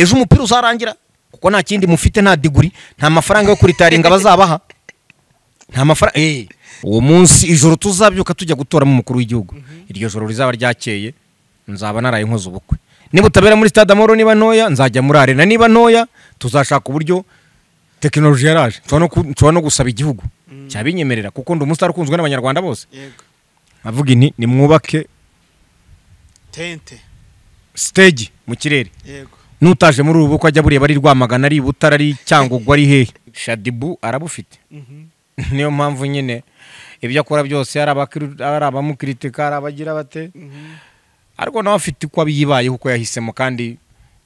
ejo umupira uzarangira? Kuko nta kindi mufite nta diguri nta mafaranga yo kuritaringa bazabaha. Nta mafaranga eh uwo munsi ijoro tuzabyuka tujya gutoramo umukuru w'igihugu. Iryo joro rizaba ryakeye nzaba naraye nkoze ubukwe. Niba utabera muri stade amahoro niba ntoya nzajya muri arena. Niba ntoya tuzashaka uburyo tekinoloji yaraje. Nshobora no gusaba igihugu. Cyabinyemerera kuko ndi umusitari ukunzwe n'abanyarwanda bose. Avuga inti nimwubake tente. stage mu kirere. Yego. N'utaje muri ubu bukwe ajya bureba ari rwamagana ari butara ari cyangwa ari hehe shadibu arabufite. Niyo mpamvu nyine ibyo akora byose hari abamukiritika hari abagira bate. Ariko nawe afite uko abiyibayeho uko yahisemo kandi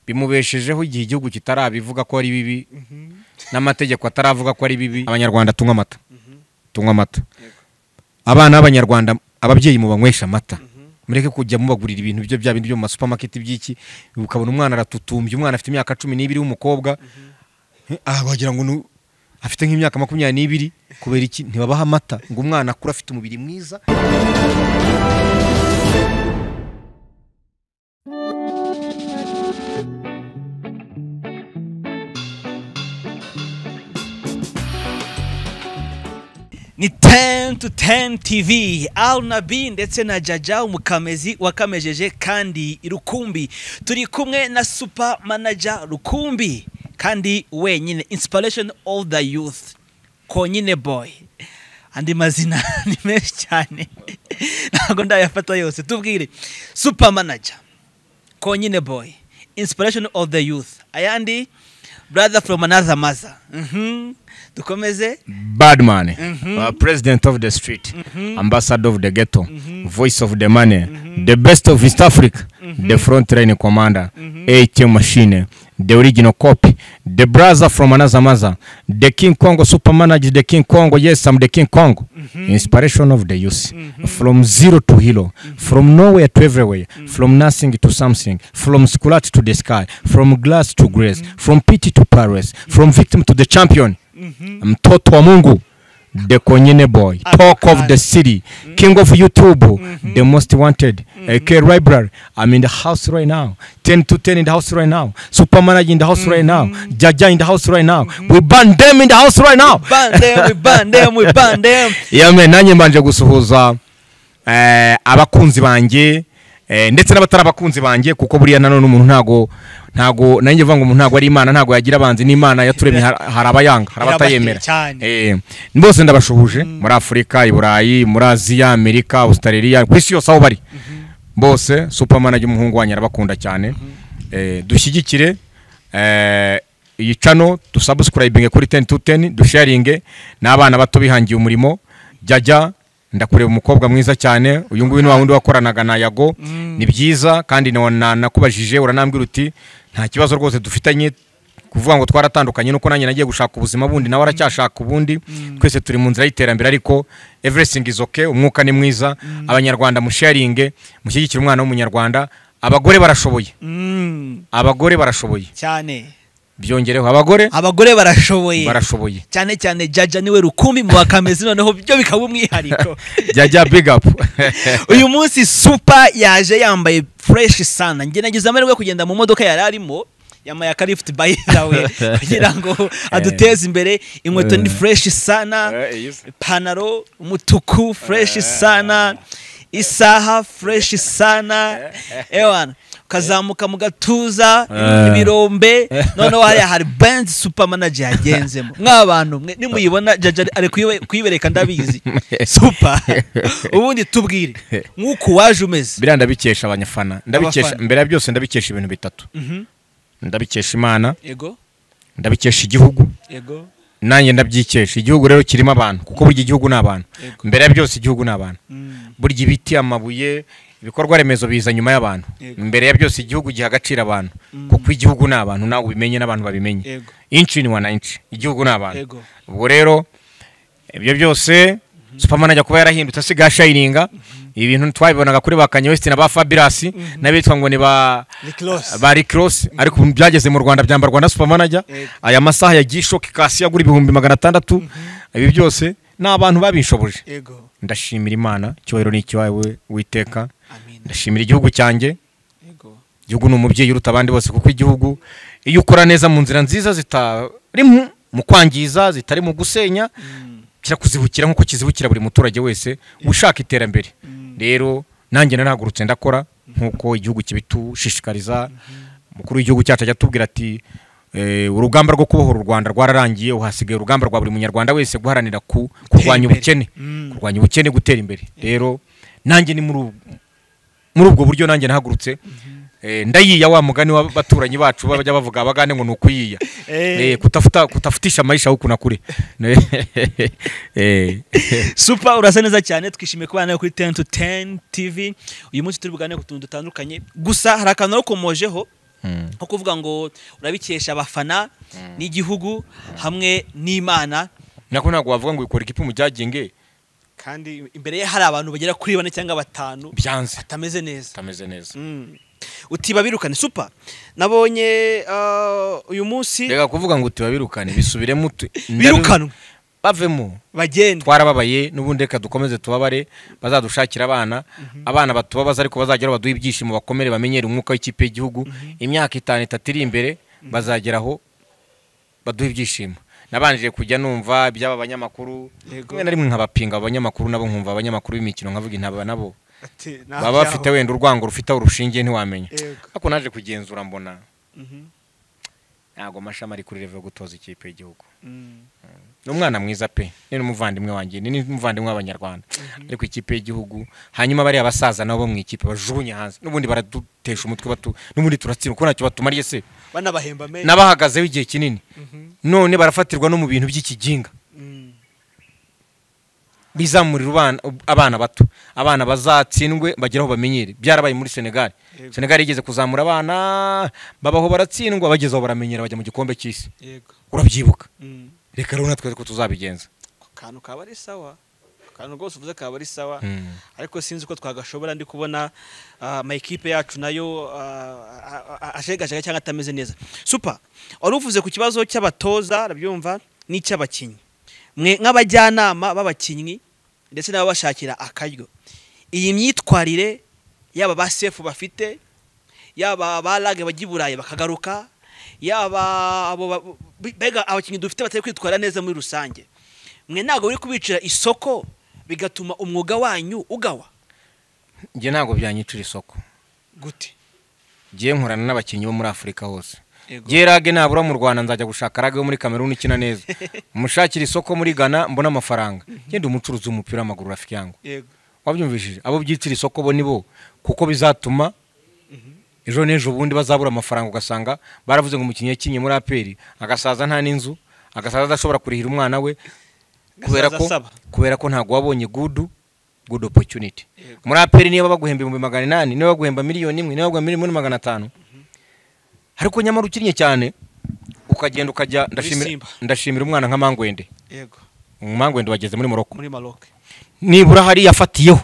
bimubeshejeho igihe igihugu kitarabivuga ko ari bibi. N'amategeko ataravuga ko ari bibi. Abanyarwanda tunywa amata. Tunywa amata. Abana b'abanyarwanda ababyeyi mubanywesha amata. Mureke kujya mubagurira ibintu byo bya bindi byo mu masupamaketi by'iki? Ukabona umwana aratutumbye umwana afite imyaka cumi n'ibiri w'umukobwa. Aha wagira ngo afite nk'imyaka makumyabiri n'ibiri kubera iki? Ntibabaha amata ngo umwana akure afite umubiri mwiza. Ni 10 to 10 tv al nabi ndetse na jaja umukamezi wakamejeje kandi rukumbi. Turi kumwe na super manager rukumbi kandi wenyine. Inspiration of the youth. Konyine boy. Andi mazina ni menshi cyane. Ntabwo ndayafata yose. Tubwire. Super manager. Konyine boy. Inspiration of the youth. Ayandi? Brother from another mother mm -hmm. dukomeze mm-hmm. uh, president of the street mm -hmm. ambassador of the ghetto mm -hmm. voice of the money mm -hmm. the best of east africa mm -hmm. the front line commander mm -hmm. atm machine the original copy the brother from another mother the king Kongo super manager the king Kongo, yes i'm the king Kongo. Mm -hmm. inspiration of the youth Mm -hmm. from zero to hero from nowhere to everywhere mm -hmm. from nothing to something from scratch to the sky from glass to grace mm -hmm. from pity to paris mm -hmm. from victim to the champion Mm -hmm. mtoto wa mungu the konyene boy uh, talk of uh, the city. Mm, king of youtube mm -hmm. the most wanted. Mm -hmm. ak library i'm in the house right now. 10 to 10 in the house right now. Super manager in the house mm -hmm. right now. Jaja in the house right now. We ban them in the house right now. Ban them we ban them we ban them. Yeah, man, nanjye manje gusuhuza eh, abakunzi banjye eh, ndetse n'abatari abakunzi banjye kuko buriya nanone umuntu ntago ntago nanjye mvuga ngo umuntu ntago ari imana ntago yagira abanzi n'imana yaturemye har- hari abayanga hari abatayemera. Eh, bose ndabashuhuje muri afurika i burayi muri aziya amerika australia ku isi yose aho bari. Bose supermanager umuhungu wanyu arabakunda cyane. Eh, dushyigikire eh, iyi cano dusubscribinge kuri 10 to 10 dusharinge n'abana bato bihangiye umurimo. Jajya ndakureba umukobwa mwiza cyane uyu nguyu ni wa wundi wakoranaga na yago. Ni byiza kandi na- na- nakubajije uranambwira uti nta kibazo rwose dufitanye kuvuga ngo twaratandukanye nuko nanjye nagiye gushaka ubuzima bundi nawe aracyashaka ubundi. Twese turi mu nzira y'iterambere ariko everything is okay umwuka ni mwiza abanyarwanda musharinge mushyigikire umwana w'umunyarwanda abagore barashoboye. Mm, abagore barashoboye. Cyane. Byongereho. Abagore? Abagore barashoboye. Barashoboye. Cyane cyane jaja ni we rukumbi mu bakamezi noneho byo bikaba umwihariko. Jya big up. Uyu munsi super yaje yambaye fresh sana. Njye nagize amahirwe yo kugenda mu modoka yari arimo yambaye akarifuti the way kugira ngo aduteze imbere. Inkweto ni fresh sana ipantaro umutuku fresh sana isaha fresh sana. Ewana ukazamuka mu gatuza ibirombe noneho hariya hari super manager yagenzemo. Mw'abantu mwe nimuyibona jaja ari kuyibe- kuyibereka ndabizi. Super. Ubundi tubwire. Nk'uko waje umeze. Biriya ndabikesha abanyafana. Ndabikesha mbere ya byose ndabikesha ibintu bitatu. Mhm. ndabikesha imana. Yego. Ndabikesha igihugu. Yego. Nanjye ndabyikesha. Igihugu rero kirimo abantu kuko burya igihugu ni abantu. Mbere ya byose igihugu ni abantu. Mm. burya ibiti amabuye ibikorwa remezo biza nyuma y'abantu. Mbere ya byose igihugu giha agaciro abantu kuko igihugu ni abantu nawe ubimenye n'abantu babimenye. Inci ni wana inci igihugu ni abantu. Ubwo rero ibyo byose superman ajya kuba yarahindutse asigaye ashayininga ibintu twabibonaga kuri ba kanye na ba fabirasi n'abitwa ngo ni ba ba Rick Ross. Ariko ubu byageze mu rwanda byambarwa na superman ajya. Aya masaha ya gishoke kasi agura ibihumbi magana atandatu. Ibi byose ni abantu babishoboje ndashimira imana icyubahiro ni ikiwawe witeka ndashimira igihugu cyanjye. Igihugu ni umubyeyi uruta abandi bose kuko igihugu iyo ukora neza mu nzira nziza zitari mu kwangiza zitari mu gusenya kirakuzibukira nk'uko kizibukira buri muturage wese ushaka iterambere. Rero nanjye narahagurutse ndakora nk'uko igihugu kibitushishikariza. Umukuru w'igihugu cyacu ajya atubwira ati urugamba rwo kubohora u rwanda rwararangiye uhasigaye urugamba rwa buri munyarwanda wese guharanira ku- kurwanya ubukene. Mm. kurwanya ubukene gutera imbere. Rero nanjye ni muri ubwo buryo nanjye nahagurutse. Eh, ndayiya wa mugani w'abaturanyi bacu bajya bavuga abagane ngo ni ukuyiya Eh. Eh, kutafutisha maisha huku na kure. Eh. super urasa neza cyane. Twishimiye kubana nawe kuri 10 to 10 tv uyu munsi turi buganire ku tuntu dutandukanye. Gusa hari akantu narukomojeho Mm. Nko kuvuga ngo urabikesha abafana n'igihugu hamwe n'imana. Nako ntabwo wavuga ngo ikora ikipi mu byaginge kandi imbere ye hari abantu bagera kuri bane cyangwa batanu byanze. batameze neza. Bitameze neza. Mm. uti babirukane super. Nabonye uh, uyu munsi reka kuvuga ngo tubabirukane bisubiremo utu- birukanwe. Bavemo. Bagende. Twarababaye n'ubundi reka dukomeze tubabare bazadushakira abana. Abana batubabaza ariko bazageraho baduha ibyishimo bakomere bamenyere umwuka w'ikipe y'igihugu. Imyaka itanu itatu iri imbere bazageraho baduha ibyishimo. Nabanjije kujya numva iby'aba banyamakuru rimwe na rimwe nkabapinga abanyamakuru nabo nkumva abanyamakuru b'imikino nkavuga intaba nabo. Baba bafite wenda urwango rufite aho urushingiye ntiwamenya. Ariko naje kugenzura mbona. Mhm. ntabwo mashami ari kuri revo yo gutoza ikipe y'igihugu. Mm. Ni umwana mwiza pe. Ni n'umuvandimwe wanjye. Ni n'umuvandimwe w'abanyarwanda. Ariko ikipe y'igihugu hanyuma bariya basaza nabo bo mu ikipe bajugunye hanze. N'ubundi baradutesha umutwe batu n'ubundi turatsindwa kuko ntacyo batumariye se banabahemba menshi n'abahagazeho igihe kinini. Mhm. none barafatirwa no mu bintu by'ikiginga. Mm. bizamurira abana, bato. Abana bazatsindwe bageraho bamenyere. Byarabaye muri senegali senegali yigeze kuzamura abana babaho baratsindwa bageze aho baramenyera bajya mu gikombe cy'isi. Urabyibuka. Mm. Reka rero natwe ko tuzabigenza. Ako kantu kaba ari sawa. Ako kantu rwose uvuze kaba ari sawa. Mm. ariko sinzi ko twagashobora ndi kubona ah, amakipe yacu na yo ah, ah, ah, ashegashega cyangwa atameze neza. Super. Wari uvuze ku kibazo cy'abatoza arabyumva n'icy'abakinnyi mwe nk'abajyanama b'abakinnyi ndetse n'ababashakira akaryo iyi myitwarire yaba ba sefu bafite yaba ba lage bajya i burayi bakagaruka yaba abo mbega abakinnyi dufite batari kwitwara neza muri rusange. Mwe ntabwo biri kubicira isoko bigatuma umwuga wanyu ugawa. Njye ntabwo byanyicira isoko. Gute ngiye nkorana n'abakinnyi bo muri afurika hose. Yego. ngiye rage nabura mu rwanda nzajya gushaka rage yo muri kameruni ikina neza. Mushakira isoko muri ghana mbona amafaranga. Ngenda umucuruzi w'umupira w'amaguru rafiki yangu. Wabyumvishije? Abo byicira isoko bo ni bo kuko bizatuma ejo n'ejo bundi bazabura amafaranga ugasanga baravuze ngo umukinnyi yakinnye muri aperi agasaza nta n'inzu agasaza adashobora kurihira umwana we kubera ko kubera ko ntabwo wabonye gudu good opportunity. Yego. muri aperi niba baguhemba ibihumbi magana inani niba baguhemba miliyoni imwe niba baguhemba miliyoni magana atanu. Ariko nyamara ukinnye cyane ukagenda ukajya ndashimira umwana nka mangwende. Yego. Mangwende wageze muri moroko nibura hari yafatiyeho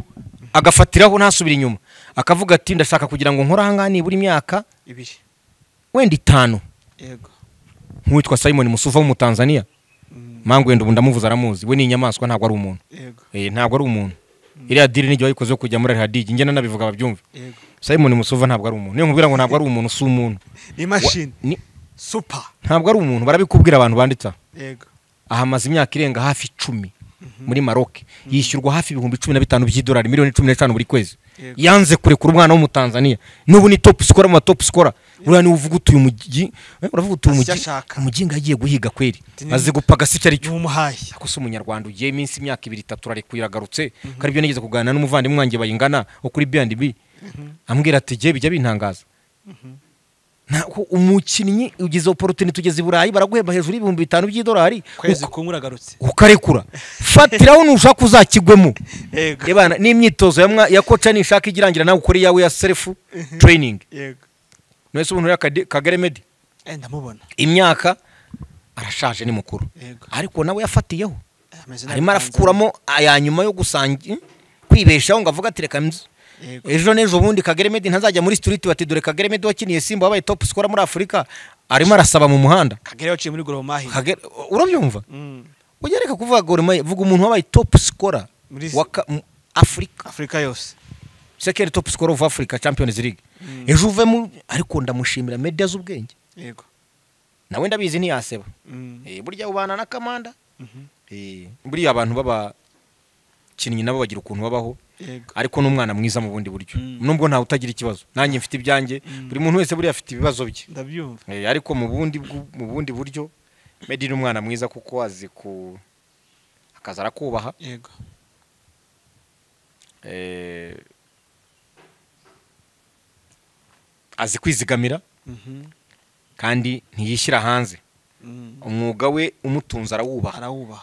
agafatiraho ntasubire inyuma. Akavuga ati ndashaka kugira ngo nkore ahangaha nibura imyaka ibiri. Wenda itanu. Yego. Nk'uwitwa simon musuva w'umutanzaniya Mm, mangwende ubu ndamuvuze aramuzi. We ni inyamaswa ntabwo ari umuntu. Yego. Eh, ntabwo ari umuntu. Iriya diri n'igihe wayikoze yo kujya muri rihadigi njye nanabivuga babyumve. Yego. Simon musuva ntabwo ari umuntu. Niyo nkubwira ngo ntabwo ari umuntu si umuntu. Ni imashini Ni- super. Ntabwo ari umuntu. Barabikubwira abantu banditse aha yego ahamaze imyaka irenga hafi icumi muri maroc. Yishyurwa hafi ibihumbi cumi na bitanu by'idolari miliyoni cumi n'eshanu buri kwezi. Yanze kurekura umwana w'umutanzaniya n'ubu ni top scorer mu top scorer. Uriya ni we uvuga utuye umujyi eh, uravuga utuye umujyi. umujyi yagiye guhiga kweri. Ni- azi gupaga si icyo ari cyo. ako si umunyarwanda ugiye iminsi imyaka ibiri itatu ararekuye iragarutse ko ari byo nigeze kuganira n'umuvandimwe wanjye bayingana wo kuri B&B ambwira ati jye bijya bintangaza. Ntabwo umukinnyi ugize opportunity ugeze i burayi baraguhemba hejuru y'ibihumbi bitanu by'idolari ukarekura. Fatiraho nushaka uzakigwemo. N'imyitozo ya koca nishaka igirangira nawe ukore iyawe ya self training. Yego. Mwese umuntu uriya kagere medi. Eh, imyaka arashaje ni mukuru. Ariko nawe yafatiyeho. Nabi arimo arakuramo aya nyuma yo gusangira kwibeshaho ngo avuga ati reka yego ejo n'ejo bundi kagere medi ntazajya muri street bati dore kagere medi wakiniye simba wabaye top scorer muri afurika arimo arasaba mu muhanda. Kagere yaciye muri goromahi urabyumva? Mm, ujya reka kuvuga goroma vuga umuntu wabaye top scorer muri wa ka- mu- afurika afurika yose. Sekeri top scorer of africa champions league. Ejo uvemo ariko ndamushimira media z'ubwenge yego. Nawe ndabizi ntiyaseba Mm. Eh, burya ubana na kamanda. Mhm. Eh, buriya abantu b'abakinnyi nabo bagira ukuntu babaho ariko n'umwana mwiza mu bundi buryo. Mm. nubwo ntawe utagira ikibazo. Nanjye mfite ibyanjye. Mm. buri muntu wese buriya afite ibibazo bye. Eh, ariko mu bundi bwu- mu bundi buryo Medi ni umwana mwiza kuko azi ku akazi arakubaha. Eh, azi kwizigamira. Mhm. kandi ntiyishyira hanze. Umwuga we umutunze arawubaha.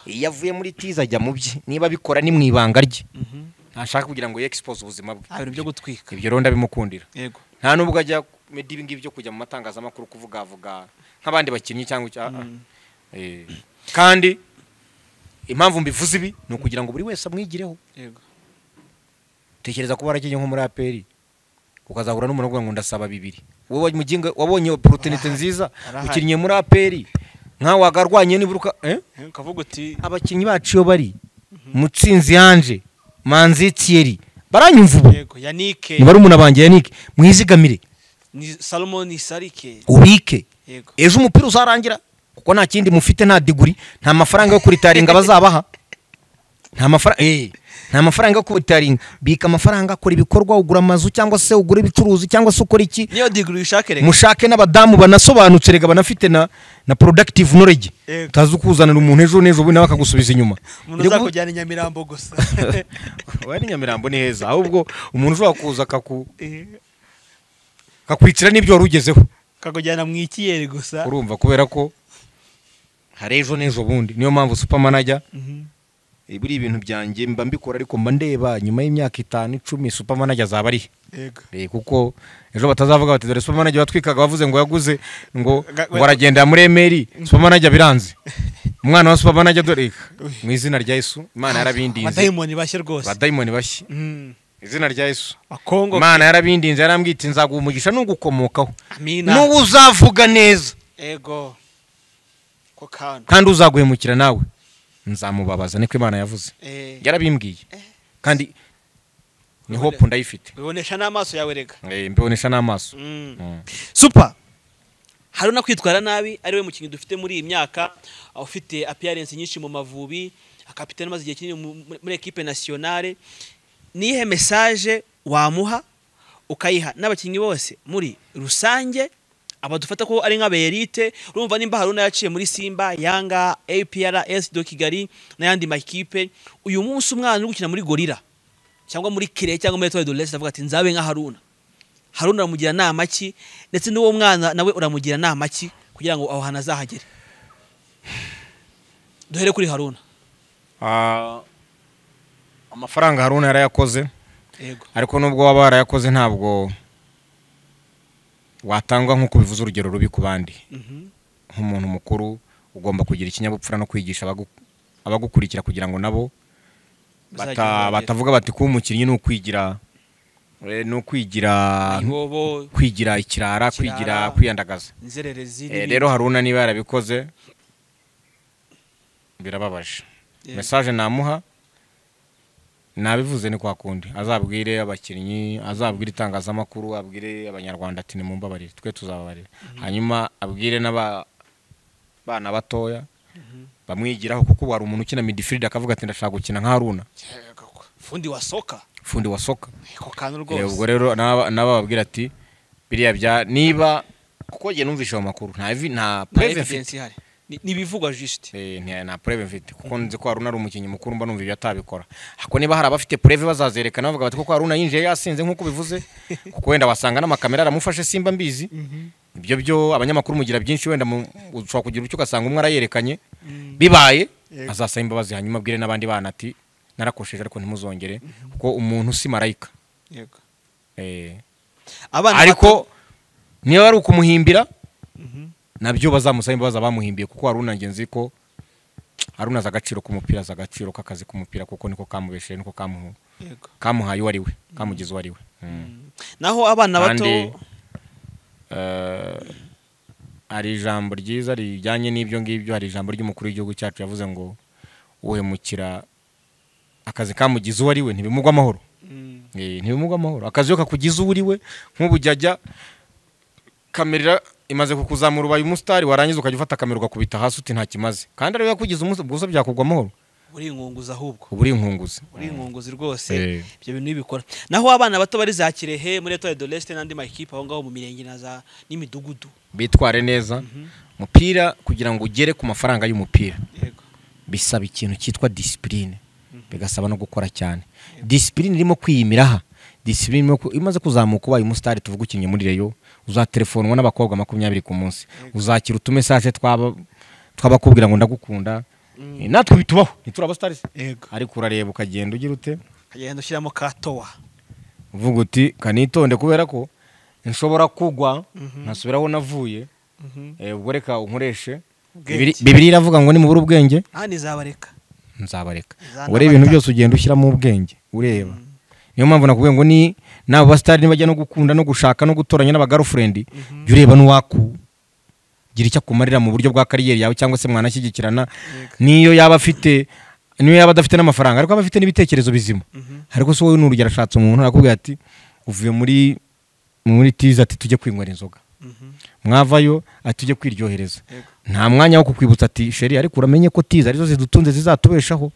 Iyo avuye muri tiza ajya mu bye. Niba abikora ni mu ibanga rye. Mhm. ntashaka kugira ngo yexpose ubuzima bwe. Nta bintu byo gutwika. Ibyo rero ndabimukundira. Yego. Nta nubwo ajya ibi ngibi byo kujya mu matangazamakuru kuvugavuga nk'abandi bakinnyi cyangwa Mm. Eh, kandi impamvu mbivuze ibi ni ukugira ngo buri wese amwigireho. Yego. Tekereza kuba warakinnye nko muri aperi ukazahura n'umuntu uvuga ngo ndasaba bibiri. Wowe wabonye opportunity nziza? Ukiniye muri aperi nkawe wagarwanye nibura uka eh? Eh, ukavuga uti abakinnyi bacu iyo bari mutsinzi yanje manzi thierry baranyumva ubu. Yego yanike ni barumuna banjye yanike mwizigamire. Ni salomon sarike. Ubike ejo umupira uzarangira? Kuko nta kindi mufite nta diguri nta mafaranga yo kuritaringa bazabaha. Nta mafaranga eh. Nta mafaranga yo kuritaringa bika amafaranga akora ibikorwa ugura amazu cyangwa se ugura ibicuruzi cyangwa se ukora iki? Niyo digiri uyishake reka. Mushake n'abadamu banasobanutse rega banafite na na productive knowledge. Utazi ukuzanira umuntu ejo n'ejo bundi nawe akagusubiza inyuma. Umuntu uzakujyana i nyamirambo gusa. Ni nyamirambo ni heza ahubwo umuntu ushobora kuza akaku Eh, akakwicira n'ibyo wari ugezeho. Kakujyana mu ikiyeri gusa. Urumva kubera ko hari ejo n'ejo bundi. Niyo mpamvu supermanager Mhm. Eh, buriya ibintu byanjye mba mbikora ariko mba ndeba nyuma y'imyaka itanu icumi supermanager azaba ari yego. Eh, kuko ejo batazavuga bati dore supermanager watwikaga wavuze ngo yaguze ngo Ga- ngo aragendera muri emeri supermanager biranze umwana wa supermanager dore mu izina rya yesu imana yarabindinze. Abadayimoni bashya rwose. Abadayimoni bashya Mhm. izina rya yesu. Imana yarabindinze yarambwita nzaguha umugisha nugukomokaho. N'uwo uzavuga neza. Kandi uzaguhemukira nawe. Nzamubabaza niko imana yavuze. Eh, yarabimbwiye kandi ni hope ndayifite. Bibonesha n'amaso yawe rega Eh, mbibonesha n'amaso. Mm. Mm. super. Haruna kwitwara nabi ari we mukinnyi dufite muri iyi myaka ufite appearance nyinshi mu mavubi akapitani maze igihe kinini mu- muri- equipe nationale. Niyihe message wamuha ukayiha n'abakinnyi bose muri rusange? Aba dufata ko ari nk'abayerite urumva nimba haruna yaciye muri simba yanga apr s do kigali n'ayandi makipe uyu munsi umwana uri gukina muri gorira cyangwa muri kire cyangwa muri etoile de l'est avuga ati nzabe nka haruna. Haruna uramugira nama ki? Ndetse n'uwo mwana nawe uramugira nama ki? Kugira ngo aho hantu azahagere. Duhere kuri haruna. Ah, amafaranga haruna yarayakoze. Ariko nubwo waba warayakoze ntabwo watangwa nk'uko bivuze urugero rubi ku bandi. Mhm. nk'umuntu mukuru ugomba kugira ikinyabupfura no kwigisha abagu- abagukurikira kugira ngo nabo batavuga bati kuba umukinnyi ni ukwigira eh, ni ukwigira kwigira ikirara kwigira kwiyandagaza. Eh, rero haruna niba yarabikoze birababaje. Yego. mesaje namuha. Nabivuze ni kwa kundi. Azabwire abakinnyi azabwire itangazamakuru abwire abanyarwanda ati nimumbabarire twe tuzababarira hanyuma abwire n'aba bana batoya bamwigiraho kuko wari umuntu ukina midfield akavuga ati ndashaka gukina nka haruna. Fundi wa soka fundi wa soka Eh, rwose. Ubwo rero naba naba babwira ati biriya bya niba kuko njye numvishe ayo makuru nta evidence ihari. Ni- ni ibivugwa juste. Eh, nta preve mfite. Kuko nzi ko haruna ari umukinnyi mukuru mba numva ibyo atabikora. Ariko niba hari abafite preve bazazerekana bavuga bati koko haruna yinjiye yasinze nk'uko bivuze kuko wenda wasanga n'amakamera aramufashe simba mbizi. Ibyo byo abanyamakuru mugira byinshi wenda ushobora kugira icyo ugasanga umwe arayerekanye. Bibaye. Yego. azasaba imbabazi hanyuma abwire n'abandi bana ati narakosheje ariko ntimuzongere. Kuko umuntu si marayika. Eh, ariko niba ari ukumuhimbira Mhm. Na byo bazamusaba imbabazi abamuhimbiye kuko haruna njye nzi ko haruna azi agaciro k'umupira azi agaciro k'akazi k'umupira kuko niko kamubesheje niko kamuhaye uwo ari we kamugize uwo ari we. Naho abana bato eh, hari ijambo ryiza rijyanye n'ibyo ngibyo hari ijambo ry'umukuru w'igihugu cyacu yavuze ngo uhemukira akazi kamugize uwo ari we ntibimugwa amahoro. Mm. Eh, ntibimugwa amahoro. Akazi iyo kakugize uwo uri we nk'ubu jya ajya kamerera imaze kukuzamura ubaye umusitari warangiza ukajya ufata kamera ugakubita hasi uti nta kimaze. Kandi ari we yakugize umunsi ubwo byakugwa amahoro. Uri inkunguzi ahubwo. Uba uri inkunguzi uri inkunguzi rwose. Eh. ibyo bintu nibikora. Naho abana bato bari za kirehe muri etoile de l'est n'andi makipe aho ngaho mu mirenge na za n'imidugudu. Bitware neza. Umupira kugira ngo ugere ku mafaranga y'umupira. Bisaba ikintu cyitwa disipurine bigasaba no gukora cyane. Disipurine irimo kwiyimiraha disipurine imaze kuzamuka ubaye umusitari tuvuga ukinnye muri reyo uzatelefonwa n'abakobwa makumyabiri ku munsi. Uzakira utumesaje twaba twabakubwira ngo ndagukunda. Eh, natwe bitubaho se yego. Ariko urareba ukagenda ugira ute? Ukagenda ushyiramo katowa. Uvuga uti kanitonde kubera ko nshobora kugwa nkasubira aho navuye. Eh, ubwo reka unkoreshe. Bibiri- iravuga ngo nimubura ubwenge. Ahandi zabareka nzabareka. Rero ibintu byose ugenda ushyiramo ubwenge. Ureba. Niyo mpamvu nakubwiye ngo ni n'abo basitari nibajya no gukunda no gushaka no gutoranya n'abagarufurendi jya ureba n'uwakugira icyo akumarira mu buryo bwa kariyeri yawe cyangwa se mwanashyigikirana. Niyo yaba afite niyo yaba adafite n'amafaranga ariko aba afite n'ibitekerezo bizima. Ariko se wowe n'urugero ashatse umuntu arakubwira ati uvuye muri muri tiza ati tujye kwinywera inzoga. Mwavayo ati tujye kwiryohereza. Nta mwanya wo kukwibutsa ati sheri ariko uramenye ko tiza ari zo zidutunze zizatubeshaho?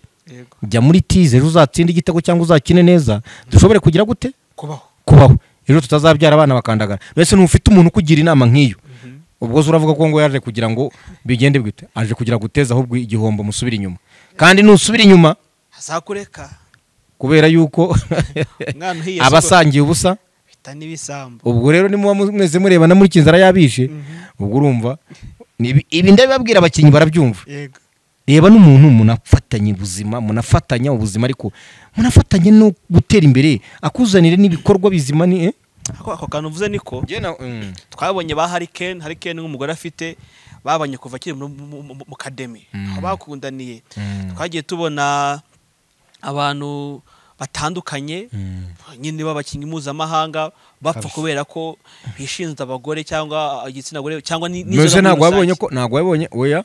Jya muri tize ejo uzatsinde igitego cyangwa uzakine neza? Dushobore kugira gute? Kubaho. Kubaho. Ejo tutazabyara abana bakandagara mbese ntufite umuntu ukugira inama nk'iyo? Ubwo se uravuga ko ngo yaje kugira ngo bigende bwite. Aje kugira guteza ahubwo igihombo musubire inyuma. Kandi nusubira inyuma azakureka kubera yuko umwana uhiye aba asangiye ubusa. Bita n'ibisambo. Ubwo rero nimuba mwese murebana muri kinzara yabishe ubwo urumva ibi ibi ndabibabwira abakinnyi barabyumva. Yego. Reba n'umuntu munafatanye ubuzima munafatanya ubuzima ariko munafatanye no gutera imbere akuzanire n'ibikorwa bizima ni eh? ako ako kantu uvuze niko mm. twabonye ba harikeni harikeni nk'umugore afite babanye kuva akiri mu- kademi aho bakundaniye Mm. twagiye tubona abantu batandukanye Mm. nyine b'abakinnyi mpuzamahanga bapfa kubera ko bishinze abagore cyangwa igitsina gore cyangwa ni- mbese n'inzoga muri ntabwo wabonye ko ntabwo wabonye oya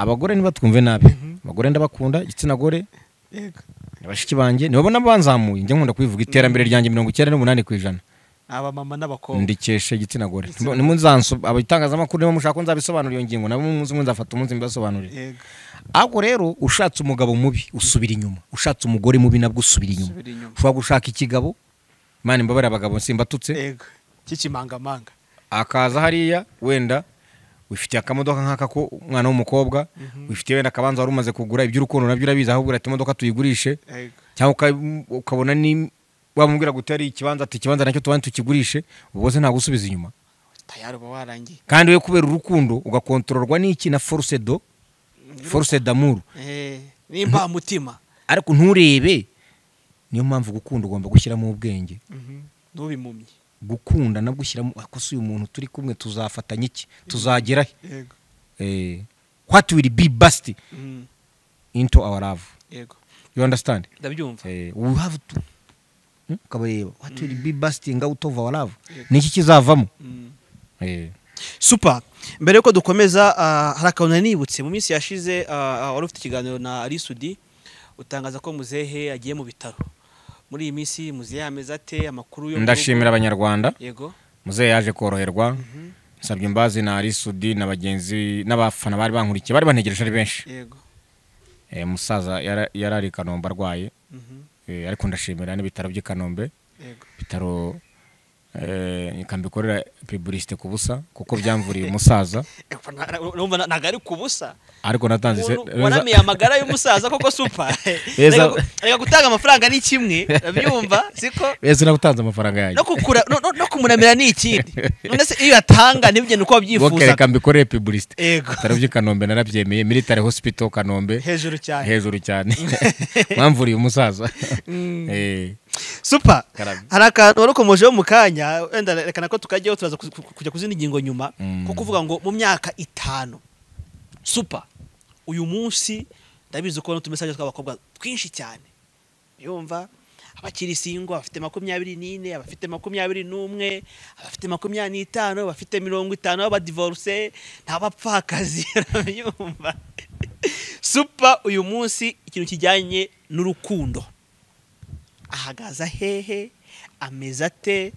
abagore ntibatwumve nabi. Abagore ndabakunda igitsina gore bashiki banjye nibo bona banzamuye. Njya nkunda kubivuga iterambere ryanjye mirongo icyenda n'umunani ku ijana. Abamama n'abakobwa. Ndikesha igitsina gore. Abatangazamakuru niba mushaka ko nzabisobanura iyo ngingo. Nabo umunsi umwe nzafata umunsi mbibasobanurire. Ariko rero ushatse umugabo mubi usubira inyuma. Ushatse umugore mubi nabwo usubira inyuma. Ushobora gushaka ikigabo? Imana imbabarira abagabo simbatutse cy'ikimangamanga akaza hariya wenda wifitiye akamodoka nk'aka ko umwana w'umukobwa wifitiye wenda akabanza wari umaze kugura iby'urukundo na byo urabizi ahubwo ati imodoka tuyigurishe. Cyangwa uka- ukabona ni wamubwira ngo utari ikibanza ati ikibanza na cyo tubane tukigurishe ubwo se ntabwo usubiza inyuma. Kandi we kubera urukundo ugakontororwa n'iki na force do force d'amour? Eh, n'imbamutima ariko nturebe. Niyo mpamvu gukunda ugomba gushyiramo ubwenge. Ntubimumye gukunda nabwo ushyiramo ako si uyu muntu turi kumwe tuzafatanya iki? Tuzagera he? Eh, what will be best Mm, into our love? Yego. You understand? Ndabyumva. Eh, we have to Hmm? ukabareba what will be busting out of our love? Yego. niki kizavamo? Mm. Eh, super. Mbere yuko dukomeza ah, hari akantu nari nibutse. Mu minsi yashize ah, ah, wari ufite ikiganiro na arisudi utangaza ko muzehe agiye mu bitaro. Muri iyi minsi muzehe ameze ate amakuru yo ndashimira abanyarwanda. Yego. Muzehe yaje koroherwa. Nsabye imbazi na arisudi na bagenzi n'abafana bari bankurikiye bari bantegereje ari benshi. Yego. Eh, umusaza yara- yari ari i kanombe arwaye. Mhm. Eh, ariko ndashimira n'ibitaro by'i kanombe. Yego. Ibitaro eh, reka mbikorera piburisite ku busa kuko byamvuriye umusaza. Urumva ntabwo ari ku busa. Ariko natanze wanamiye amagara y'umusaza koko super. Beza- Reka- gutanga amafaranga ni kimwe urabyumva siko? Beza nabutanze amafaranga yanjye no kumunamira ni ikindi. None se iyo yatanga ntibigende uko wabyifuza. Reka mbikorere piburisite ibitaro by'i kanombe narabyemeye military hospital kanombe. Hejuru cyane. Hejuru cyane. Mwamvuriye umusaza. Karame. hari akantu wari ukomojeho mu kanya wenda rekana ko tukajyaho turaza ku- ku- kujya ku zindi ngingo nyuma Mm. ko kuvuga ngo mu myaka itanu. Super. Uyu munsi ndabizi ko n'utumesaje tw'abakobwa twinshi cyane. Yumva abakiri singo abafite makumyabiri n'ine abafite makumyabiri n'umwe abafite makumyabiri n'itanu abafite mirongo itanu b'abadivoruse ntabapfakazi urabyumva super. Uyu munsi ikintu kijyanye n'urukundo. Ahagaze hehe ameze ate?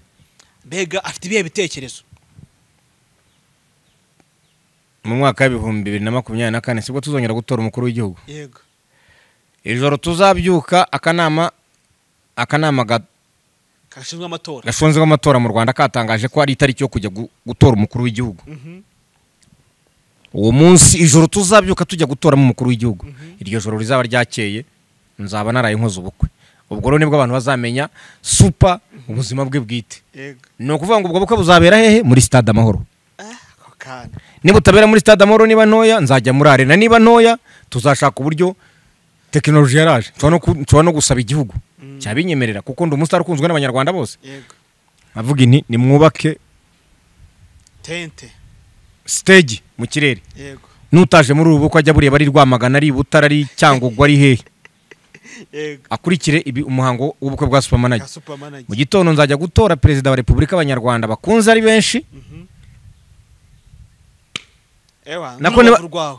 Mbega afite ibihe bitekerezo? Mu mwaka w'ibihumbi bibiri na makumyabiri na kane sibwo tuzongera gutora umukuru w'igihugu. Yego. Ijoro tuzabyuka akanama akanama gashinzwe amatora. mu rwanda katangaje ko ari itariki yo kujya gu- gutora umukuru w'igihugu. Mhm. uwo munsi ijoro tuzabyuka tujya gutoramo umukuru w'igihugu. Iryo joro rizaba ryakeye nzaba naraye nkoze ubukwe. Ubwo rero ni bwo abantu bazamenya supa ubuzima bwe bwite. Ni ukuvuga ngo ubwo bukwe buzabera hehe muri stade amahoro ah niba utabera muri stade amahoro niba ntoya nzajya muri arena. Niba ntoya tuzashaka uburyo tekinoloji yaraje. Nshobora no gusaba igihugu. Cyabinyemerera kuko ndi umusitari ukunzwe n'abanyarwanda bose. Avuga inti nimwubake tente stage mu kirere. N'utaje muri ubu bukwe ajya bureba ari rwamagana ari butara ari cyangwa ari hehe? Akurikire ibi umuhango w'ubukwe bwa supermanager mu gitondo nzajya gutora perezida wa repubulika abanyarwanda. Bakunze ari benshi. Ewa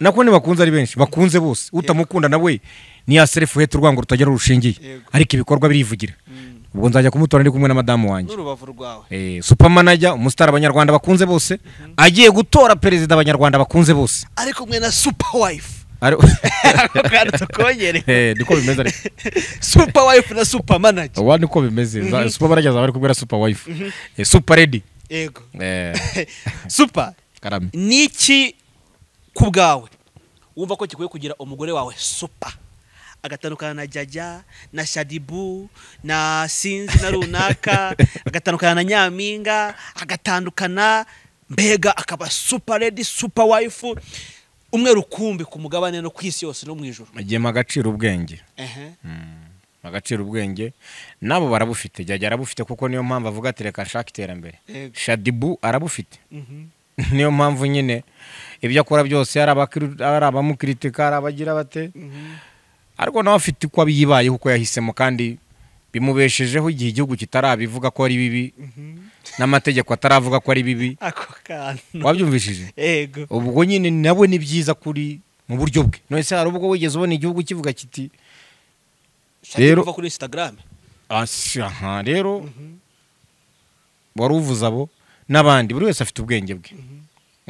nako nibakunze ari benshi. Bakunze bose. Utamukunda nawe niya serefu uheta urwango rutagira rushingiye Yego. ariko ibikorwa birivugira. Mm. ubwo nzajya kumutora ndi kumwe na madamu wanjye. Eh, supermanager umusitari abanyarwanda bakunze bose. Agiye gutora perezida abanyarwanda bakunze bose. Ariko mwe na super wife. Ari- ako kana tukongere Eh, niko bimeze super wife na super manager. Uwa niko bimeze Za- supermanager azaba ari kubwira super wife. Eh, super ready. Yego Eh, super. Karame niki ku bwawe wumva ko kikwiye kugira umugore wawe super. Agatandukana na jaja na shadibu na sinzi na runaka. Agatandukana na nyaminga. Agatandukana. Mbega akaba super lady super wife umwe rukumbi ku mugabane no ku isi yose no mu ijoro agiyemo agaciro ubwenge. Ehe. Agaciro ubwenge. Nabo barabufite jyajya arabufite kuko niyo mpamvu avuga ati reka nshake iterambere. Shadibu arabufite. Mhm. niyo mpamvu nyine ibyo akora byose ari abamukiritika ari abagira bate. Mhm. ariko nawe afite uko abiyibayeho uko yahisemo kandi bimubeshejeho igihe igihugu kitarabivuga ko ari bibi Mhm. n'amategeko ataravuga ko ari bibi. Ako kantu. Wabyumvishije? Yego. Ubwo nyine nawe ni byiza kuri mu buryo bwe. None se hari ubwo wigeze ubona igihugu kivuga kiti Rero- kuri instagram? "Asi, aha rero wari uvuze abo n'abandi buri wese afite ubwenge bwe.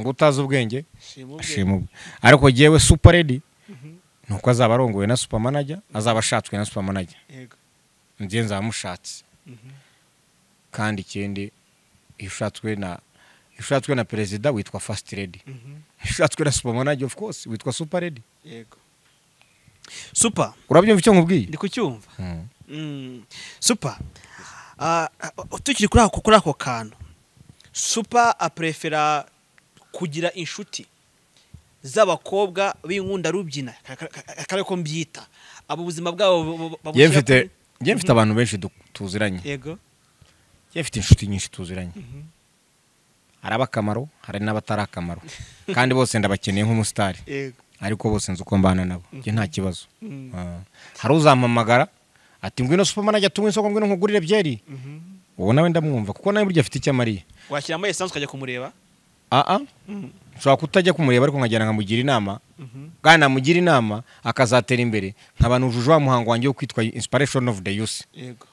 Ngo utazi ubwenge shima ubwe. ashima ubwe. Ariko jyewe super ready ni uko azaba arongowe na supermanager azaba ashatswe na supermanager yego. Njye nzamushatse Mhm. kandi ikindi ushatswe na ushatswe na perezida witwa Mhm. iyo ushatswe na supermanager of course witwa super lady yego super urabyumva icyo nkubwiye ndi kucyumva Mm. Mm. super Ah, ah, tukiri kuri ako kuri ako kantu super aprefera kugira inshuti z'abakobwa b'inkundarubyina akari ko mbyita abo ubuzima bwabo Njye mfite abantu benshi tuziranye yego njye mfite inshuti nyinshi tuziranye hari ab'akamaro hari n'abatari akamaro kandi bose ndabakeneye nk'umusitari ariko bose nzi uko mbana nabo. Njye nta kibazo. Mm. Ah. hari uzampamagara ati ngwino supermanager tunywe isoko ngwino nkugurire byeri. Mhm. uwo nawe ndamwumva kuko nawe burya afite icyo amariye. Washyiramo esanse ukajya kumureba? Aa Mhm. ushobora kutajya kumureba ariko nkagenda nkamugira inama. Kandi namugira inama akazatera imbere. Nkaba nujuje wa muhango wanjye wo kwitwa inspiration of the youth.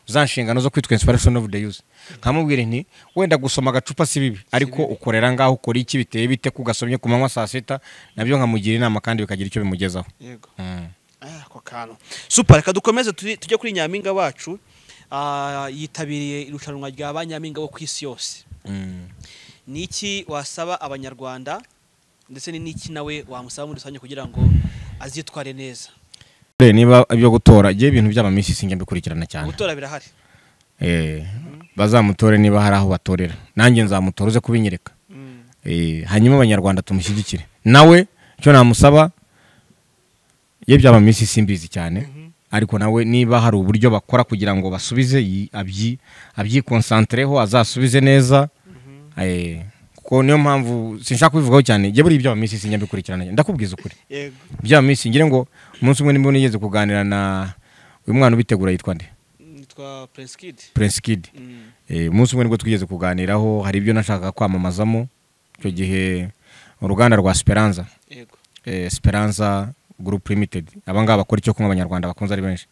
Za nshingano zo kwitwa inspiration of the youth. Nkamubwira nti wenda gusoma agacupa si bibi ariko ukorera ngaho ukora iki biteye bite ko ugasomye ku manywa saa sita na byo nkamugira inama kandi bikagira icyo bimugezaho. Mm. Ah, ako kantu. Super reka dukomeze tujye tujye kuri nyampinga wacu. Ah, yitabiriye irushanwa rya ba nyampinga bo ku isi yose. Mm. ni iki wasaba abanyarwanda ndetse ni n'iki nawe wamusaba muri rusange kugira ngo azitware neza? Niba ibyo gutora igihe ibintu by'amamisi sinjya mbikurikirana cyane. Gutora birahari. Eh, bazamutore niba hari aho batorera. Nanjye nzamutora uze kubinyereka. Mm. Eh, hanyuma abanyarwanda tumushyigikire. Nawe icyo namusaba iyo byaba minsi simbizi cyane. Ariko nawe niba hari uburyo bakora kugira ngo basubize yi- abyi abyikonsantereho azasubize neza. Kuko niyo mpamvu sinshaka kubivugaho cyane. Njye buriya ibyaba minsi sinjya mbikurikirana ndakubwiza ukuri. Yego. Byaba minsi ngire ngo umunsi umwe ni bwo nigeze kuganira na uyu mwana ubitegura yitwa nde? Prince kid. Mm. Eh, umunsi umwe ni bwo twigeze kuganiraho hari ibyo nashakaga kwamamazamo. Icyo gihe uruganda rwa Speranza. Yego. Eh, Speranza Group Limited. Abangaba bakora icyo kunywa abanyarwanda bakunze ari benshi.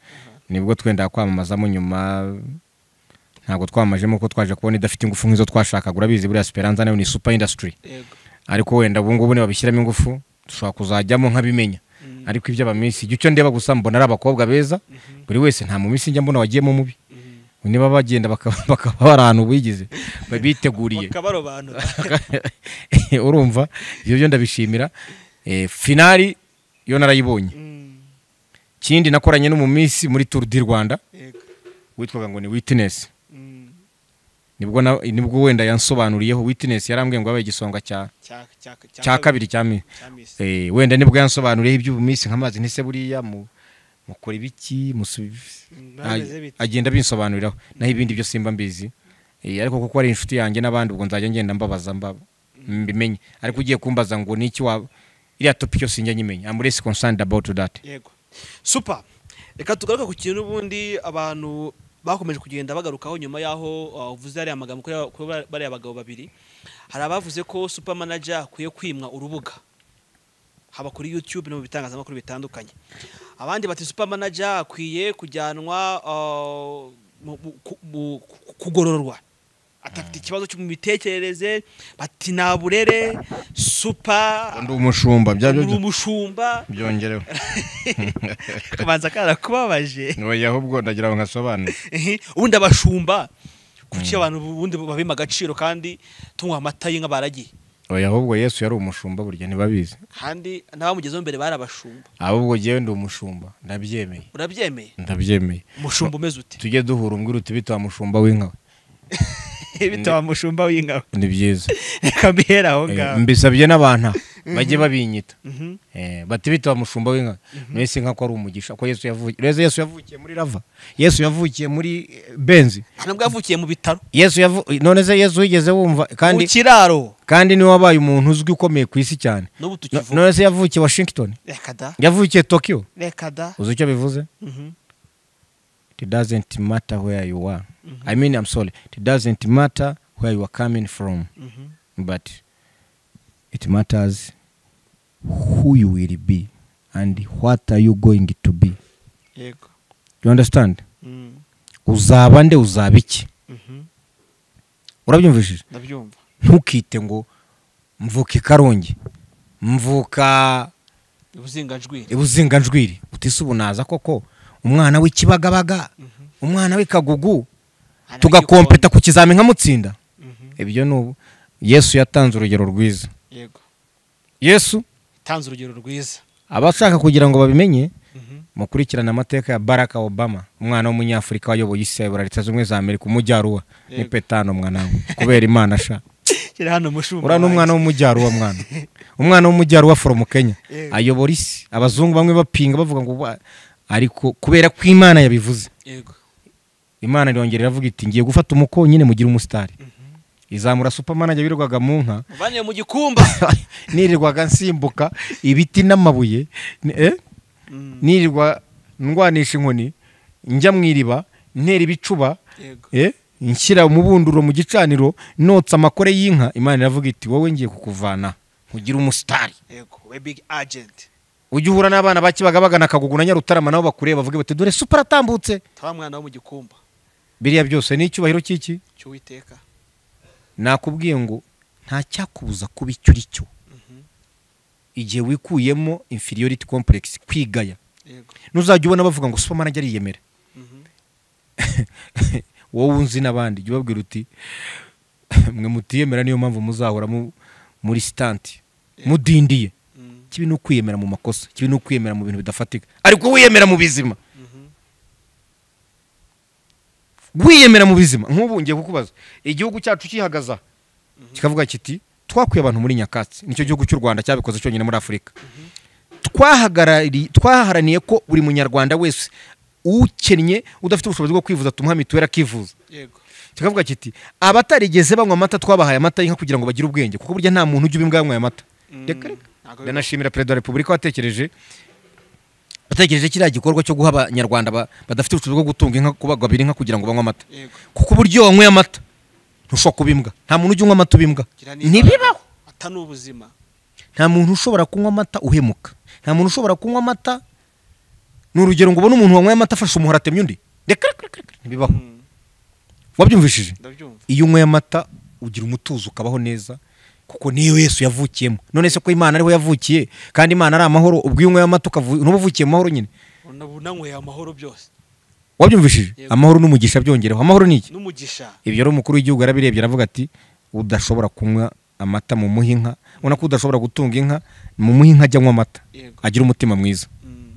Nibwo twenda kwamamazamo nyuma ntabwo twamajemo ko twaje kubona idafite ingufu nk'izo twashakaga. Urabizi buriya Speranza na yo ni super industry. Ariko wenda ubu ngubu nibabishyiramo ingufu dushobora kuzajyamo nk'abimenya. Ariko iby'abamisi icyo icyo ndeba gusa mbona ari abakobwa beza buri wese nta mu minsi njya mbona wagiyemo mubi. Niba bagenda bakaba bari ahantu bigize biteguriye. Urumva? Ibyo byo ndabishimira. Eh, finali yo narayibonye. Ikindi nakoranye no mu minsi muri tour du rwanda witwaga ngo ni witness. Mm. Ni bwo ni bwo wenda yansobanuriyeho witness yarambwiye ngo abaye igisonga cya kabiri. cya mi cya Miss. Eh, wenda ni bwo yansobanuriyeho iby'ubumisi nk'amazi ntese buriya mu mukora ibiki agenda abinsobanuriraho naho ibindi byo simba mbizi. Eh, ariko kuko ari inshuti yanjye n'abandi ubwo nzajya ngenda mbabaza mba mbimenye. Ariko ugiye kumbaza ngo niki wa iriya topic yose njya nyimenya I'm less concerned about that. Yego. Super. Reka tugaruke ku kintu ubundi abantu bakomeje kugenda bagarukaho nyuma y'aho uh, uvuze ariya magambo kuri kuri ba- bariya bagabo babiri. Hari abavuze ko super manager akwiye kwimwa urubuga. Haba kuri youtube no mu bitangazamakuru bitandukanye. Abandi bati super manager akwiye kujyanwa uh, kugororwa. Atafite ikibazo cyo mu mitekerereze bati nta burere super. Ndi umushumba. Uri umushumba. Byongereho. Kabanza karakubabaje oya ahubwo ndagira ngo nkasobanure. Ubundi abashumba kuki abantu ubundi babima agaciro kandi tunywa amata y'inka baragiye? Oya ahubwo yesu yari umushumba burya ntibabizi. Kandi n'abamugezeho mbere bari abashumba. Ahubwo jyewe ndi umushumba ndabyemeye. Urabyemeye? Ndabyemeye. Umushumba umeze ute tujye duhura umbwira uti bita mushumba w'inka bitaba mushumba w'inka ni byiza. Reka mbihera aho Eh, ngaho. mbisabye n'abantu bajye babinyita. Mhm. Eh, bati bita mushumba w'inka mwese nka ko ari umugisha ko yesu yavukiye reza yesu yavukiye muri rava. Yesu yavukiye muri eh, benzi. Ntabwo yavukiye mu bitaro. Yesu none se yesu wigeze wumva mu kandi kiraro. kandi ni we wabaye umuntu uzwi ukomeye ku isi cyane. None se yavukiye washington. Yavukiye da. Uzi icyo bivuze? Mhm. it doesn't matter where you are. I mean i'm sorry. It doesn't matter where you are coming from Mhm. but it matters who you will be and what are you going to be. Yego you understand? Mm. uzaba nde uzaba iki Mhm. urabyumvishije ndabyumva. Ntukite ngo mvuka i karongi mvuka ibuzinganjwiri utise ubu naza koko? Umwana w'ikibagabaga umwana w'ikagugu tugakompeta ku kizami nkamutsinda ibyo ni ubu. Yesu yatanze urugero rwiza. Yego. Yesu? Tanze urugero rwiza. Abashaka kugira ngo babimenye Mhm. mukurikirane amateka ya baraka obama umwana w'umunyafurika wayoboye isi ya leta zunze ubumwe za amerika umujyaruwa ni petano mwana we kubera imana mushumba uriya ni umwana w'umujyaruwa mwana. Umwana w'umujyaruwa foromu kenya. Ayobora isi. Abazungu bamwe bapinga bavuga ngo ariko kubera ko imana yabivuze. Yego. Imana irongera iravuga iti ngiye gufata umuko nyine mugire umusitari. Izamura supamanajya birirwaga mu nka. Muvaniye mu gikumba. Nirirwaga nsimbuka ibiti n'amabuye. Eh? Mm. nirirwa ndwanisha inkoni njya mu iriba ntera ibicuba eh? nshyira umubunduro mu gicaniro notsa amakore y'inka. Imana iravuga iti wowe ngiye kukuvana nkugire umusitari. Yego we big agent. Ujye uhura n'abana bakibaga bagana akagugu na nyarutarama nabo bakureba bavuge bati dore super atambutse mwana wo mu gikumba. Biriya byose ni icyubahiro cy'iki cy'uwiteka nakubwiye ngo nta cyakubuza kuba icyo uri cyo. Igihe wikuyemo inferiority complex kwigaya. Ntuzajya ubona bavuga ngo supermanager ariyemera. Mhm. wowe unzi n'abandi. Jya ubabwira uti mwe mutiyemera niyo mpamvu muzahora mu- muri sitanti mudindiye. Mm. kibi ni ukwiyemera mu makosa. Kibi ni ukwiyemera mu bintu bidafatika. Ariko wiyemera mu bizima. Wiyemera mu bizima. Nk'ubu ngiye kukubaza. Igihugu cyacu kihagaza. Kikavuga kiti twakuye abantu muri nyakatsi. Nicyo gihugu cy'u rwanda cyabikoze cyonyine muri afurika. Twahagarari- twaharaniye ko buri munyarwanda wese ukennye udafite ubushobozi bwo kwivuza tumuha mituweli akivuza. Kikavuga kiti abatarigeze banywa amata twabahaye amata y'inka kugira ngo bagire ubwenge kuko burya nta muntu ujya yanyweye amata. Mm. Reka reka. Ndanashimira perezida wa repubulika watekereje watekereje kiriya gikorwa cyo guha abanyarwanda ba- badafite ubushobozi bwo gutunga inka kubagabira inka kugira ngo banywe amata. Kuko uburyo wanyweye amata ntushobora kuba imbwa. Nta muntu ujya unywa amata uba imbwa. Ntibibaho. nta muntu ushobora kunywa amata uhemuka. Nta muntu ushobora kunywa amata ni urugero ngo ubone umuntu wanyweye amata afashe umuhoro atemye undi. Reka reka ntibibaho. Mm. wabyumvishije? Iyo unyweye amata ugira umutuzo ukabaho neza kuko niyo yesu yavukiyemo. None se ko imana ariho yavukiye? Kandi imana ari amahoro ubwo iyo unyweye amata ukavu- ntuba uvukiye mu mahoro nyine? Unanyweye amahoro byose. Wabyumvishije? Amahoro n'umugisha byongereho. Amahoro ni iki? N'umugisha. Ibyo rero umukuru w'igihugu yarabirebye aravuga ati udashobora kunywa amata mu muha inka. Ubona ko udashobora gutunga inka mu muha inka ajya anywa amata agira umutima mwiza. Mm.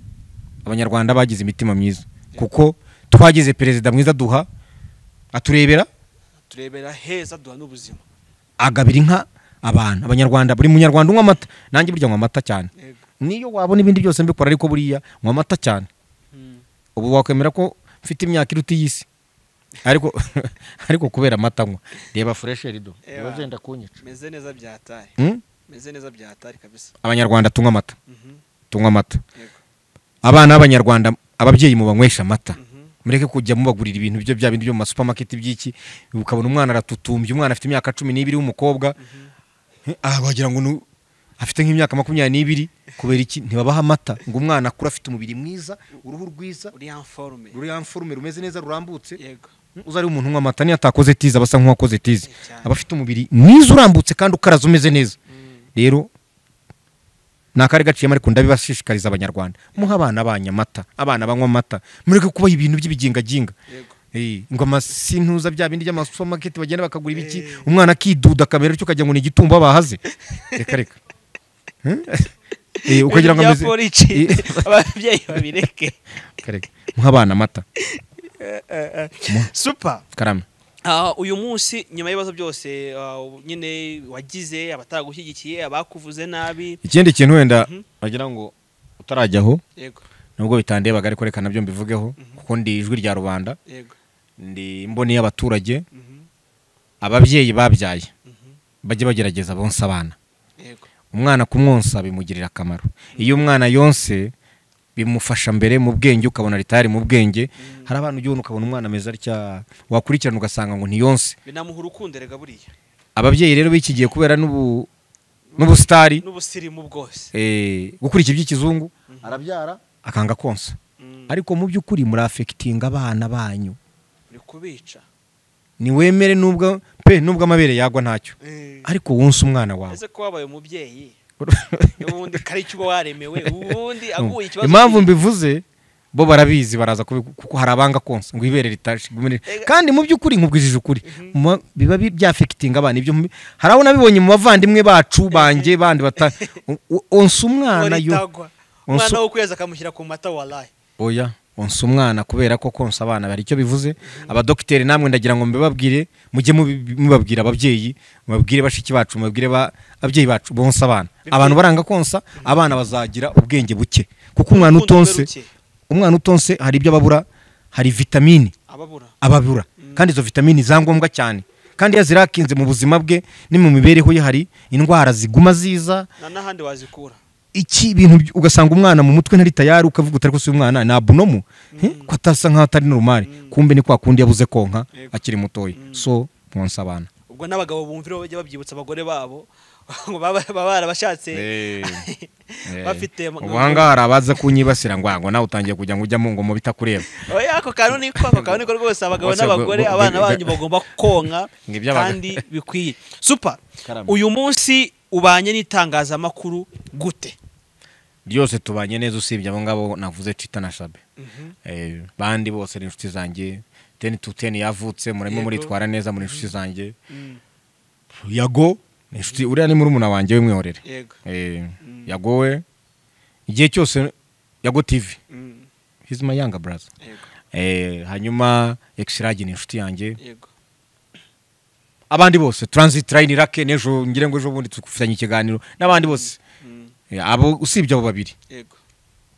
abanyarwanda bagize imitima myiza. Kuko twagize perezida mwiza duha aturebera? Turebera heza duha n'ubuzima. Agabira inka abantu abanyarwanda buri munyarwanda unywa amata. Nanjye burya nywa amata cyane. Niyo wabona ibindi byose mbikora ariko buriya nywa amata cyane. Mm. ubu wakwemera ko mfite imyaka iruta iy'isi ariko ariko kubera amata nywa reba furesheri do Ewa. biba byenda kunyica. Meze neza byatari Hmm? meze neza byatari kabisa. Abanyarwanda tunywa amata. Mhm. tunywa amata. Abana b'abanyarwanda ababyeyi mubanywesha amata. Mhm. mureke kujya mubagurira ibintu byo bya bindi byo mu masupamaketi by'iki. Ukabona umwana aratutumbye. Umwana afite imyaka cumi n'ibiri w'umukobwa. Aha wagira ngo afite nk'imyaka makumyabiri n'ibiri kubera iki? Ntibabaha amata. Ngo umwana akure afite umubiri mwiza uruhu rwiza uri informe ruri forume rumeze neza rurambutse. Yego. Uza ari umuntu unywa amata niyo atakoze tize aba asa nk'uwakoze cyane. aba afite umubiri mwiza urambutse kandi ukaraze umeze neza. Mm. rero ni akari gaciyemo ariko ndabibashishikariza abanyarwanda. Muha abana banyu amata abana banywa amata. Mureke kubaha ibintu by'ibigingaginga. Eh, ngo amasintuza bya bindi by'amasupamaketi bagenda bakagura ibiki umwana akiduda akamera icyo ukagira ngo ni igitumba bahaze. Reka reka? Eh, ukagira ngo ameze Eh, ababyeyi babireke. Reka reka. Muha abana amata. Super. Karame. Ah, uyu munsi nyuma y'ibibazo byose ah, nyine wagize abataragushyigikiye abakuvuze nabi. Ikindi kintu wenda Mhm. wagira ngo utarajyaho nubwo bitandebaga ariko reka na byo mbivugeho kuko ndi ijwi rya rubanda. Yego. Ndi mboni y'abaturage Mhm. ababyeyi babyaye. Mhm. bajye bagerageza bonsa abana. Umwana kumwonsa bimugirira akamaro. Iyo umwana yonse bimufasha mbere mu bwenge ukabona ritari mu bwenge. Hari abantu ujya ubona ukabona umwana ameze atya wakurikirana ugasanga ngo ntiyonse. Binamuha urukundo rega buriya. Ababyeyi rero b'iki gihe kubera n'ubu n'ubusitari. N'ubusirimu bwose. Eh, gukurikira iby'ikizungu arabyara. akanga konsa. Mm. ariko mu by'ukuri murafekitinga abana banyu. Uri kubica. Niwemere nubwo pe nubwo amabere yagwa ntacyo. Ariko wonsa umwana wawe. Ese ko wabaye umubyeyi? Ubundi kari uba waremewe ubundi aguye ikibazo impamvu mbivuze bo barabizi baraza kuko hari abanga konsa. Ngo ibere ritaje kandi mu by'ukuri nkubwijije ukuri mu- biba bi- byafekitinga abana ibyo hari abo nabibonye mu bavandimwe bacu banjye bandi bata onsa umwana yo. umwana w'ukwezi akamushyira ku mata warayi oya. Onsa umwana kubera ko konsa abana bari icyo bivuze. Abadogiteri namwe ndagira ngo mbibabwire mujye mubabwira ababyeyi mubabwire bashiki bacu mubabwire ba- ababyeyi bacu bonsa abana. Abantu baranga konsa abana bazagira ubwenge buke. Kuko umwana utonse umwana utonse hari ibyo ababura hari vitamini. Ababura. Ababura. Kandi izo vitamini za ngombwa cyane. Kandi iyo zirakinze mu buzima bwe ni mu mibereho ye hari indwara ziguma ziza. Nta n'ahandi wazikura. Iki ibintu by- ugasanga umwana mu mutwe ntari tayari ukavuga utari si umwana ni abunomu Eh, ko atasa nkaho atari normal. Kumbe ni kwa kundi yabuze konka akiri mutoya. So mwonsa abana. Ubwo n'abagabo bumvira bajya babyibutsa abagore babo ngo baba barabashatse. Bafite ubu ahangaha hari abaza kunyibasira ngo ngo nawe utangiye kujya ngo ujyamo ngo mu bitakureba. Oya ako kantu niko ako kantu niko rwose abagabo n'abagore abana banyu bagomba konka kandi bikwiye. Super. Karame. uyu munsi ubanye n'itangazamakuru gute? Byose tubanye neza usibye abo ngabo navuze cita na shabe. Eh, bandi bose ni inshuti zanjye. Teni tu teni yavutse murimo muritwara neza muri inshuti zanjye. Mm, yago ni inshuti uriya ni murumuna wanjye w'imwihorere yego. Eh, yagowe. Igihe cyose yago Mm, younger brother. Yego. Eh, hanyuma exirage ni inshuti yanjye. Yego. Abandi bose transit line rake n'ejo ngire ngo ejo bundi tukufitanye ikiganiro n'abandi bose. Mm, Eh, abo usibye abo babiri? Yego.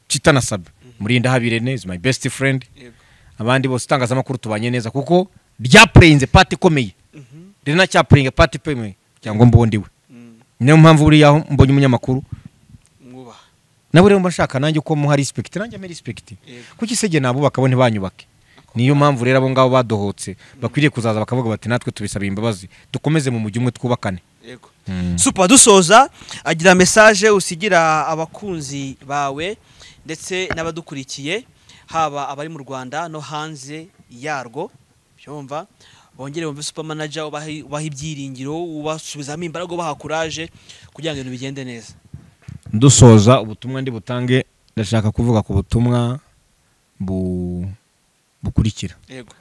Cita na sabe murinda habirene is my best friend. Abandi bose itangazamakuru tubanye neza kuko ryapureyinze pati ikomeye. Mhm, rinacyapureyinga pati ikomeye cyangwa mbondiwe mm, niyo mpamvu buriya mbonye umunyamakuru. Nawe rero mba nshaka nanjye ko muha respect nanjye ame respect. Kuki isege nabo bakabone banyubake? Niyo mpamvu rero abo ngabo badohotse bakwiriye kuzaza bakavuga bati natwe tubisabiye imbabazi dukomeze mu mujyi umwe twubakane. Yego. Mm. super dusoza agira mesaje usigira abakunzi bawe ndetse n'abadukurikiye haba abari mu rwanda no hanze yarwo byumva? Bongere bumve manager ubaha ubaha ibyiringiro ubasubizamo imbaraga ubaha kuraje kugira ngo ibintu bigende neza. Dusoza ubutumwa ndi butange ndashaka kuvuga ku butumwa bu- bukurikira. Yego.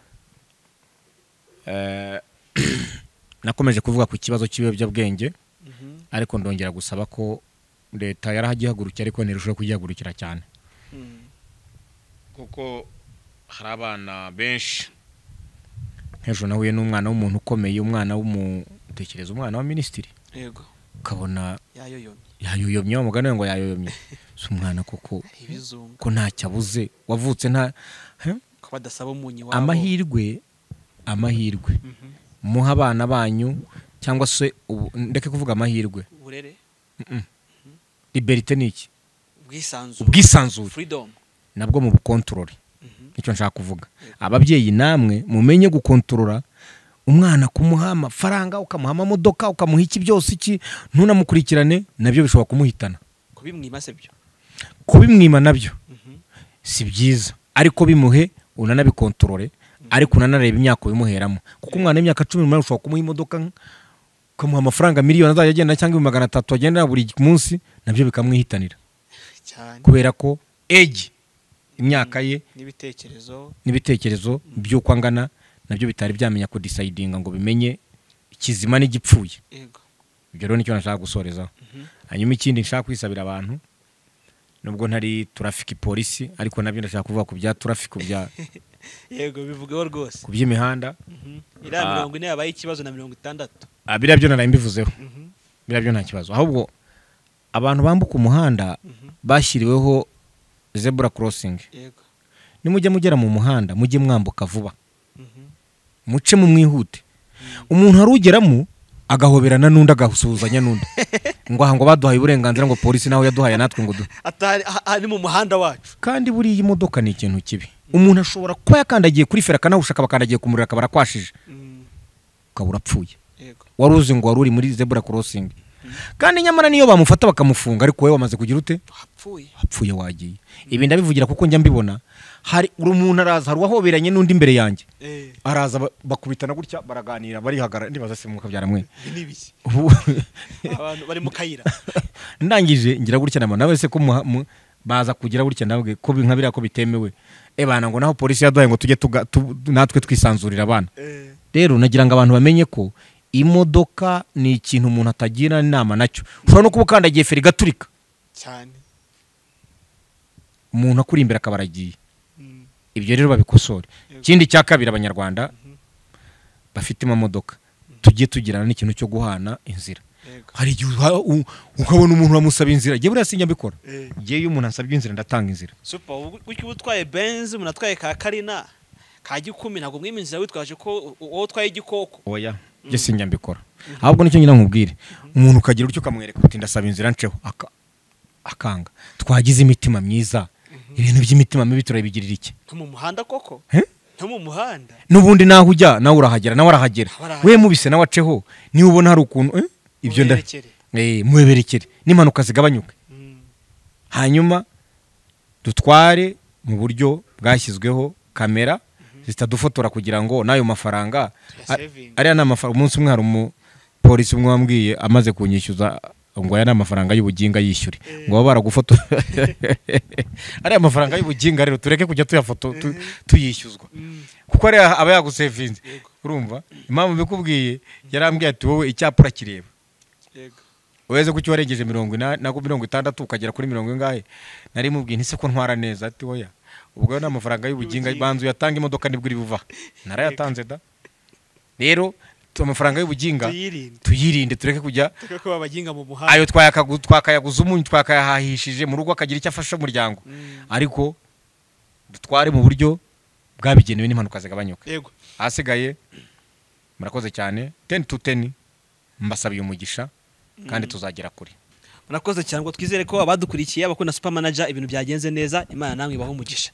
Eh, nakomeje kuvuga ku kibazo cy'ibiyobyabwenge Mhm. ariko ndongera gusaba ko leta yarahagihagurukira ariko ntirushaho kugihagurukira cyane. Mm. kuko hari abana benshi. Nk'ejo nahuye n'umwana w'umuntu ukomeye umwana w'umutekereza umwana wa minisitiri. Yego. Ukabona yayoyomye wa mugani ngo yayoyomye si umwana koko. Ko ntacyo abuze. Wavutse nta badasaba umunyi wabo. Amahirwe amahirwe. Mhm. muha abana banyu cyangwa se ndeke kuvuga amahirwe. Uburere. Liberite ni iki? Ubwisanzure. Nabwo mu bukontorore. Mhm. ni cyo nshaka kuvuga. Ababyeyi namwe mumenye gukontorora. Umwana kumuha amafaranga ukamuha amamodoka ukamuha iki byose iki ntunamukurikirane na byo bishobora kumuhitana. Kubimwima se byo? Kubimwima na byo. Mhm. si byiza. Ariko bimuhe unanabikontorore ariko unanareba imyaka ubimuheramo kuko umwana w'imyaka cumi n'umunani ushobora kumuha imodoka ukamuha amafaranga miliyoni azajya agenda cyangwa ibihumbi magana atatu agendera buri munsi na byo bikamwihitanira. Kubera ko egi imyaka ye n'ibitekerezo n'ibitekerezo by'uko angana na byo bitari byamenya kudisayidinga ngo bimenye ikizima n'igipfuye. Ibyo rero ni cyo nashaka gusorezaho. Mhm. hanyuma ikindi nshaka kwisabira abantu nubwo ntari turafiki polisi ariko na byo ndashaka kuvuga ku bya turafiki bya yego bivugeho rwose. ku by'imihanda. Mhm. iriya Ah. mirongo ine yabaye ikibazo na mirongo itandatu. Ah, biriya byo naraye mbivuzeho. Mhm. biriya byo nta kibazo. Ahubwo abantu bambuka umuhanda Mhm. bashyiriweho zebura korosingi yego. Nimujya mugera mu muhanda mujye mwambuka vuba. Muce mu mwihute. Umuntu arugeramo agahoberana n'undi agasuhuzanya n'undi. Ngo aha ngo baduhaye uburenganzira ngo polisi nawe yaduhaye natwe ngo ni mu muhanda wacu. Kandi buriya imodoka ni ikintu kibi. Umuntu ashobora kuba yakandagiye kuri feri akanawushaka bakandagiye ku muriro akaba arakwashije Mm. ukaba urapfuye yego. Wari uzi ngo wari uri muri zebura korosingi kandi nyamara niyo bamufata bakamufunga ariko wowe wamaze kugira ute? Hapfuye. Apfuye wagiye. Ibi ndabivugira kuko njya mbibona. Hari umuntu araza hari uwahoberanye n'undi imbere yanjye. Eh. Araza ba- bakubitana gutya baraganira barihagarara ndibaza se mukabyara mwe abantu bari mu kayira. Ndangije ngira gutya nama nawe se ko baza kugira gutya ndabwe ko nka biriya ko bitemewe. E bana ngo naho polisi yaduhaye ngo tujye natwe twisanzurira abana. Eh. Rero nagira ngo abantu bamenye ko imodoka ni ikintu umuntu atagira inama na cyo ushobora no kuba ukandagiye feri igaturika cyane. Umuntu akuri imbere akaba aragiye. Ibyo rero babikosore. Ikindi cya kabiri abanyarwanda bafite amamodoka. Tujye tugirana n'ikintu cyo guhana inzira. Hari igihe ukabona umuntu uramusaba inzira. Njye buriya sinjya mbikora. Eh. Njyewe iyo umuntu ansabye inzira ndatanga inzira. Super. Ubu gutyo uba utwaye benzi umuntu atwaye ka karina ka gikumi ntabwo mwima inzira witwaje ko wowe utwaye igikoko oya njye sinjya mbikora. Ahubwo ni cyo nyina nkubwire umuntu ukagira utyo ukamwereka uti ndasaba inzira nceho aka- akanga. Twagize imitima myiza. Ibintu by'imitima mibi turabigirira iki nko mu muhanda koko? Nko mu muhanda? N'ubundi naho ujya nawe urahagera nawe arahagera. We mubise nawe aceho. Niba ubona hari ukuntu eh, ibyo nda Muberekere. Eh, muberekere. N'impanuka zigabanyuke. Mm. hanyuma dutware mu buryo bwashyizweho kamera zitadufotora kugira ngo n'ayo mafaranga ariya ni amafaranga umunsi umwe hari umupolisi umwe wambwiye amaze kunyishyuza ngo aya ni amafaranga y'ubuginga yishyure. Eh. ngo baba baragufotora ariya mafaranga y'ubuginga rero tureke kujya tuyafoto tu- tuyishyuzwa. Mm. kuko ariya aba yagusevinze. Urumva? Impamvu mbikubwiye yarambwiye ati wowe icyapa urakireba weze kuki warengeje mirongo inani mirongo itandatu ukagera kuri mirongo ingahe? Nari mubwiye ntise ko ntwara neza ati oya? Ubwo ni amafaranga y'ubuginga banza uyatanga imodoka ni bwo iri buva narayatanze da. Rero amafaranga y'ubuginga tuyirinde. tuyirinde tureke kujya ayo twakayaguza umunyu twakayahahishije mu rugo akagira icyo afasha umuryango. Mm. ariko dutware mu buryo bwabigenewe n'impanuka zigabanyuka. Yego. Ahasigaye murakoze cyane. Teni tu teni mbasabiye umugisha kandi tuzagera kure. Murakoze cyane ngo twizere ko abadukurikiye abakunda super manager ibintu byagenze neza imana namwe ibaho umugisha.